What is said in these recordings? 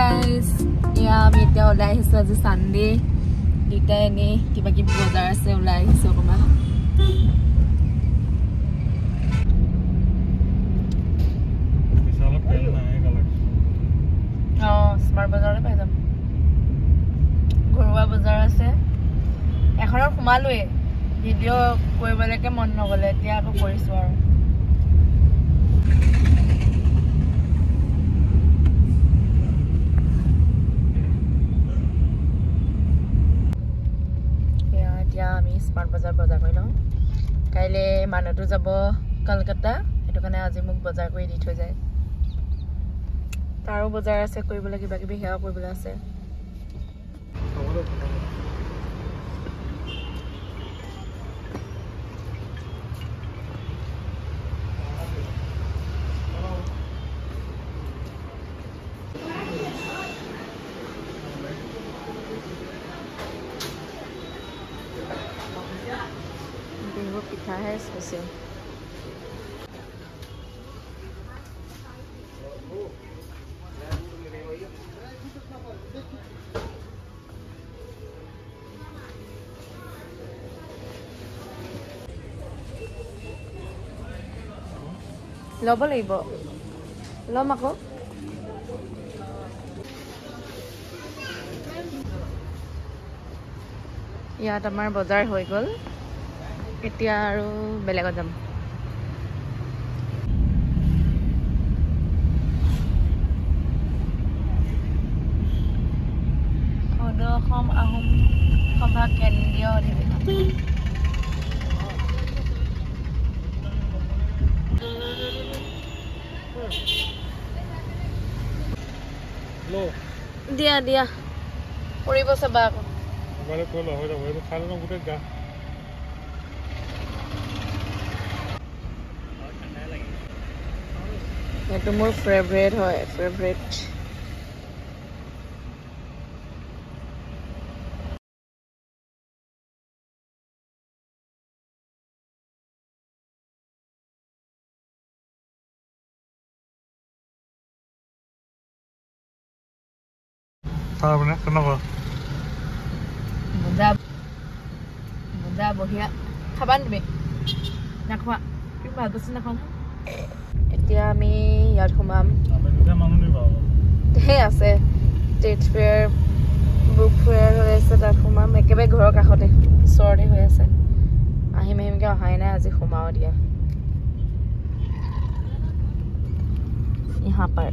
Guys এয়া আমি এতিয়া ওলাই আহিছোঁ আজি চানডে দুইটাই এনেই কিবা কিবি বজাৰ আছে ওলাই আহিছোঁ অকণমান বিশালত পেন নাই কালেকশ্যন অঁ স্মাৰ্ট বজাৰতে পাই যাম ঘৰুৱা বজাৰ আছে এখনত সোমালোৱেই ভিডিঅ' কৰিবলৈকে মন নগ'লে এতিয়া আকৌ কৰিছোঁ আৰু এয়া এতিয়া আমি স্মাৰ্ট বজাৰ বজাৰ কৰি লওঁ। কাইলৈ মানুহটো যাব কলকাতা সেইটো কাৰণে আজি মোক বজাৰ কৰি দি থৈ যায়। তাৰো বজাৰ আছে কৰিবলৈ কিবা কিবি সেয়াও কৰিবলৈ আছে। পিঠাহে স্পেচিয়েল ল'ব লাগিব ল'ম আকৌ ইয়াত আমাৰ বজাৰ হৈ গ'ল এতিয়া আৰু বেলেগত যাম। অসম আহোম সভা কেন্দ্ৰীয় অধিৱেশন। ল দিয়া দিয়া। কৰিব চাবা আকৌ। সেইটো মোৰ ফেভৰেট হয় ফেভৰেট খাবা তুমি? নাখোৱা ভাল বস্তু নাখাওঁ এতিয়া আমি ইয়াত সোমাম আমি দুটা মানুহ নি বাৰু ধেৰ আছে ষ্টেট ফেয়াৰ বুক ফেয়াৰ হৈ আছে তাত সোমাম একেবাৰে ঘৰৰ কাষতে ওচৰতে হৈ আছে আহিম আহিমকৈ অহাই নাই আজি সোমাও দিয়া यहाँ पर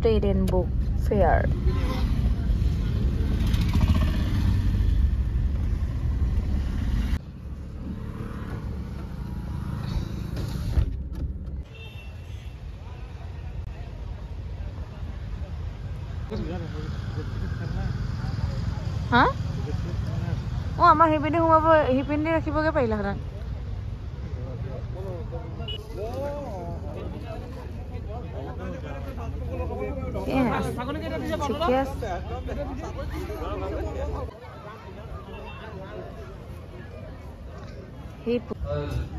ट्रेड एंड बुक फेयर হা অ আমাৰ সিপিনে সোমাব সিপিনে ৰাখিবগৈ পাৰিলা হেঁতেন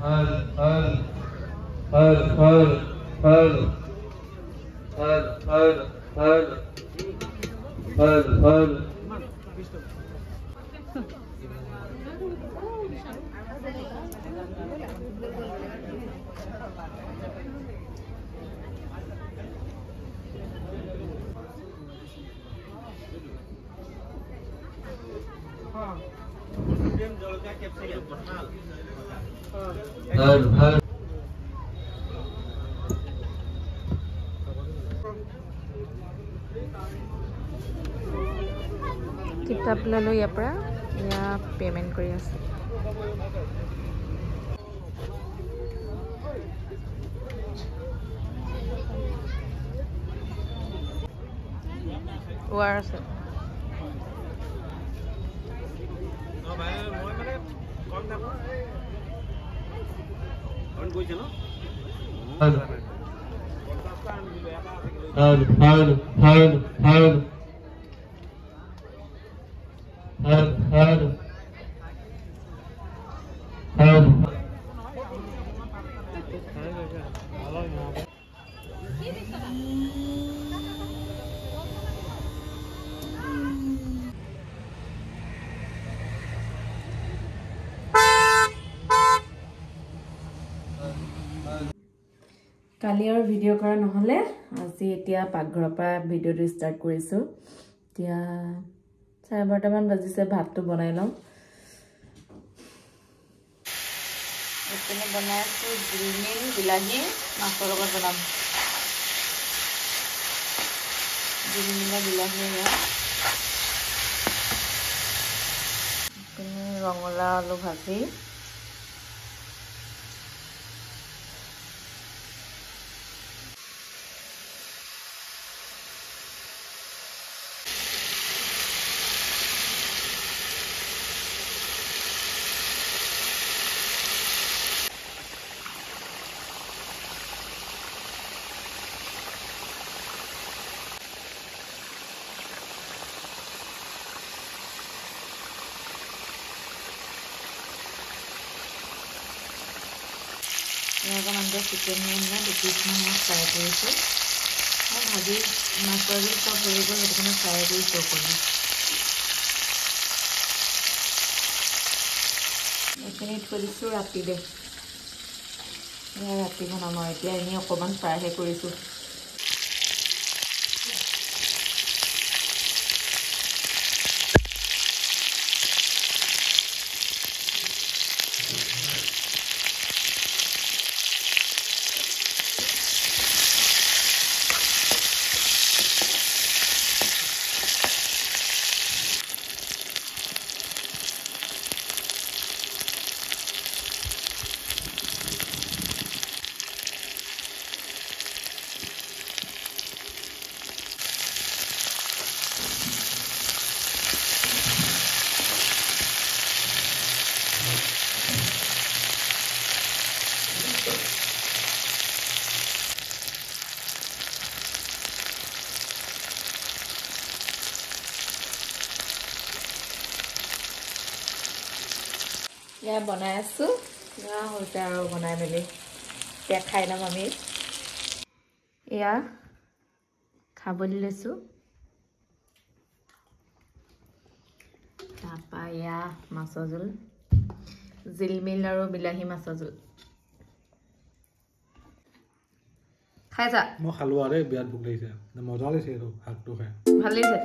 হৰ হৰ হৰ হৰ হৰ حاجة حاجة حاجة حلو কিতাপ ল'লো ইয়াৰ পৰা ইয়াক পে'মেণ্ট কৰি আছে। ভাল। ভাল ভাল ভাল। কালি আৰু ভিডিঅ' কৰা নহ'লে আজি এতিয়া পাকঘৰৰ পৰা ভিডিঅ'টো ষ্টাৰ্ট কৰিছোঁ। এতিয়া চাৰে বাৰটামান বাজিছে ভাতটো বনাই এইপিনে বনাই আছোঁ জিলমিল বিলাহী মাছৰ লগত বনাম। জিলমিলা বিলাহী ৰঙালাও আলু ভাজি। চিকেন মানে মই ভাজি মাছৰ দি চব হেৰি কৰি সেইটো ফ্ৰাই কৰিছোঁ অকণমান এইখিনি থৈ দিছোঁ ৰাতিলৈ ৰাতি বনাম আৰু এতিয়া এনেই অকণমান ফ্ৰাইহে কৰিছোঁ এয়া বনাই আছোঁ। এয়া হৈছে আৰু বনাই মেলি। এতিয়া খাই ল'ম আমি। এয়া খাবলৈ লৈছোঁ। তাৰপৰা এয়া মাছৰ জোল। জিলমিল আৰু বিলাহী মাছৰ জোল। খাইছা মই খালোঁ আৰু বিৰাট ভোক লাগিছে। মজা লাগিছে এইটো শাকটো খাই। ভাল লাগিছে